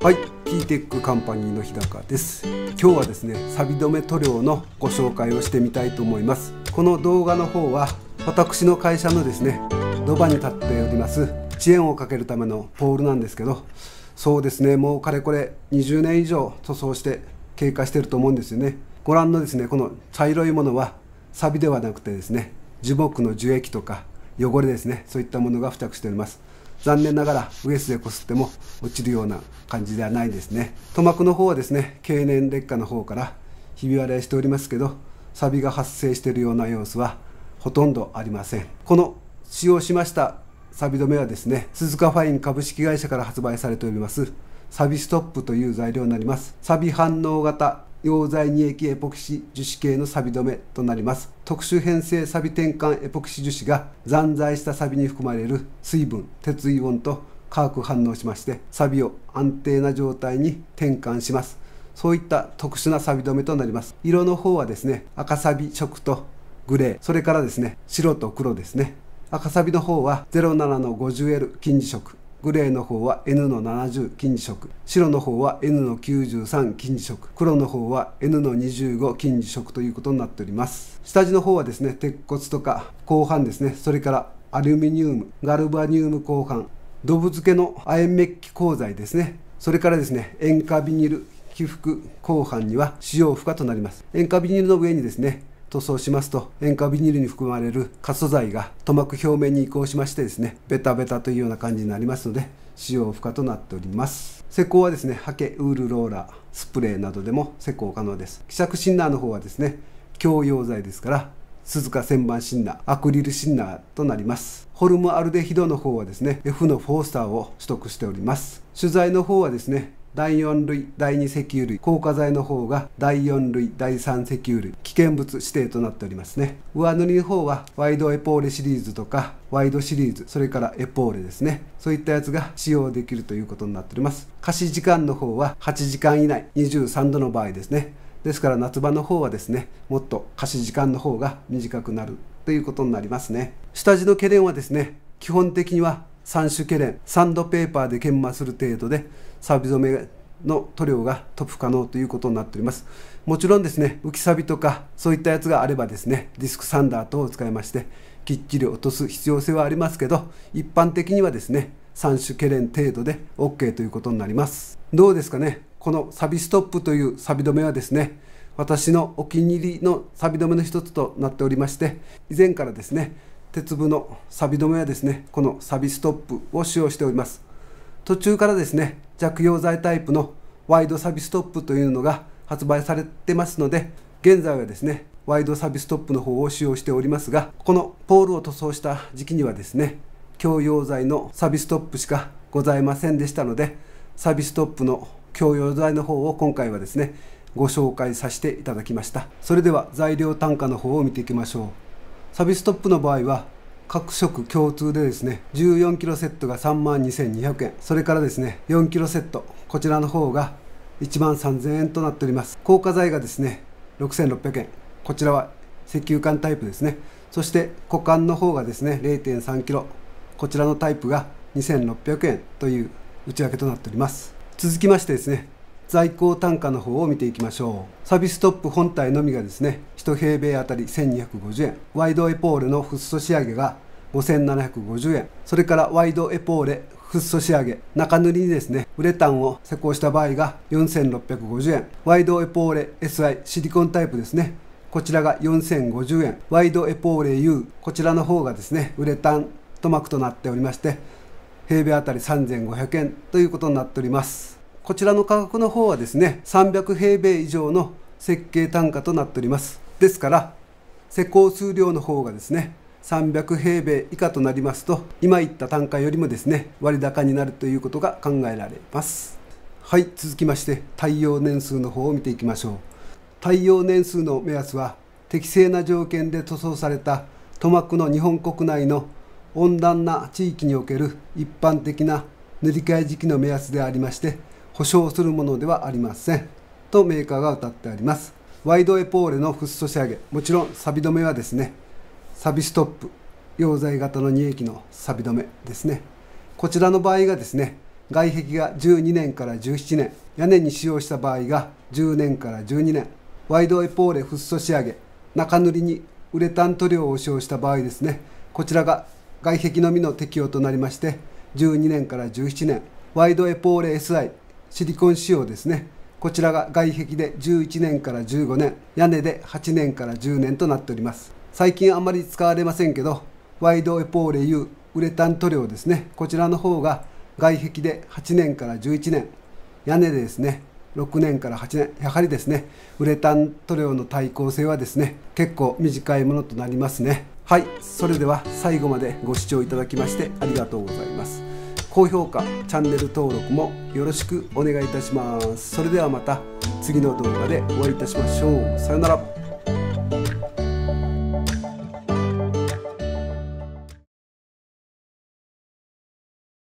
はい、キーテックカンパニーの日高です。今日はですね錆止め塗料のご紹介をしてみたいと思います。この動画の方は私の会社のですね土場に立っておりますチェーンをかけるためのポールなんですけどそうですねもうかれこれ20年以上塗装して経過してると思うんですよね。ご覧のですねこの茶色いものは錆ではなくてですね樹木の樹液とか汚れですねそういったものが付着しております。残念ながらウエスでこすっても落ちるような感じではないですね。塗膜の方はですね経年劣化の方からひび割れしておりますけど錆が発生しているような様子はほとんどありません。この使用しました錆止めはですね鈴鹿ファイン株式会社から発売されておりますサビストップという材料になります。サビ反応型溶剤二液エポキシ樹脂系の錆止めとなります。特殊変性錆転換エポキシ樹脂が残在した錆に含まれる水分鉄イオンと化学反応しまして錆を安定な状態に転換します。そういった特殊な錆止めとなります。色の方はですね赤錆色とグレー。それからですね白と黒ですね。赤錆の方は07の 50L 金磁色グレーの方は N の70金磁色白の方は N の93金磁色黒の方は N の25金磁色ということになっております。下地の方はですね鉄骨とか鋼板ですねそれからアルミニウムガルバニウム鋼板ドブ漬けの亜鉛メッキ鋼材ですねそれからですね塩化ビニル起伏鋼板には使用負荷となります。塩化ビニルの上にですね塗装しますと塩化ビニールに含まれる過素材が塗膜表面に移行しましてですねベタベタというような感じになりますので使用不可となっております。施工はですねハケウールローラースプレーなどでも施工可能です。希釈シンナーの方はですね強溶剤ですから鈴鹿旋盤シンナーアクリルシンナーとなります。ホルムアルデヒドの方はですね F のフォースターを取得しております。取材の方はですね第4類第2石油類硬化剤の方が第4類第3石油類危険物指定となっておりますね。上塗りの方はワイドエポーレシリーズとかワイドシリーズそれからエポーレですね。そういったやつが使用できるということになっております。貸し時間の方は8時間以内23度の場合ですね。ですから夏場の方はですねもっと貸し時間の方が短くなるということになりますね。下地の懸念はですね基本的には3種懸念サンドペーパーで研磨する程度で錆染めの塗料が塗布可能ということになっております。もちろんですね浮き錆とかそういったやつがあればですねディスクサンダー等を使いましてきっちり落とす必要性はありますけど一般的にはですね3種懸念程度で OK ということになります。どうですかねこのサビストップという錆止めはですね私のお気に入りの錆止めの一つとなっておりまして以前からですね鉄部の錆止めはですねこのサビストップを使用しております。途中からですね着用剤タイプのワイドサビストップというのが発売されてますので現在はですねワイドサビストップの方を使用しておりますがこのポールを塗装した時期にはですね強溶剤のサビストップしかございませんでしたのでサビストップの強溶剤の方を今回はですねご紹介させていただきました。それでは材料単価の方を見ていきましょう。サビストップの場合は各色共通でですね 14kg セットが3万2200円。それからですね 4kg セット。こちらの方が1万3000円となっております。硬化剤がですね6600円。こちらは石油管タイプですね。そして股間の方がですね 0.3kg こちらのタイプが2600円という内訳となっております。続きましてですね在庫単価の方を見ていきましょう。サビストップ本体のみがですね1平米あたり1250円。ワイドエポールのフッ素仕上げが5750円。それからワイドエポーレフッ素仕上げ。中塗りにですねウレタンを施工した場合が4650円。ワイドエポーレ SI シリコンタイプですね。こちらが4050円。ワイドエポーレ U こちらの方がですねウレタン塗膜となっておりまして平米あたり3500円ということになっております。こちらの価格の方はですね300平米以上の設計単価となっております。ですから施工数量の方がですね300平米以下となりますと今言った単価よりもですね割高になるということが考えられます。はい続きまして耐用年数の方を見ていきましょう。耐用年数の目安は適正な条件で塗装された塗膜の日本国内の温暖な地域における一般的な塗り替え時期の目安でありまして保証するものではありません。とメーカーが謳ってあります。ワイドエポーレのフッ素仕上げ。もちろん錆止めはですねサビストップ。溶剤型の二液の錆止めですね。こちらの場合がですね外壁が12年から17年屋根に使用した場合が10年から12年ワイドエポーレフッ素仕上げ。中塗りにウレタン塗料を使用した場合ですねこちらが外壁のみの適用となりまして12年から17年ワイドエポーレ SI シリコン仕様ですね。こちらが外壁で11年から15年屋根で8年から10年となっております。最近あまり使われませんけどワイドエポーレ U ウレタン塗料ですね。こちらの方が外壁で8年から11年屋根でですね6年から8年やはりですねウレタン塗料の耐候性はですね結構短いものとなりますね。はいそれでは最後までご視聴いただきましてありがとうございます。高評価チャンネル登録もよろしくお願いいたします。それではまた次の動画でお会いいたしましょう。さようなら。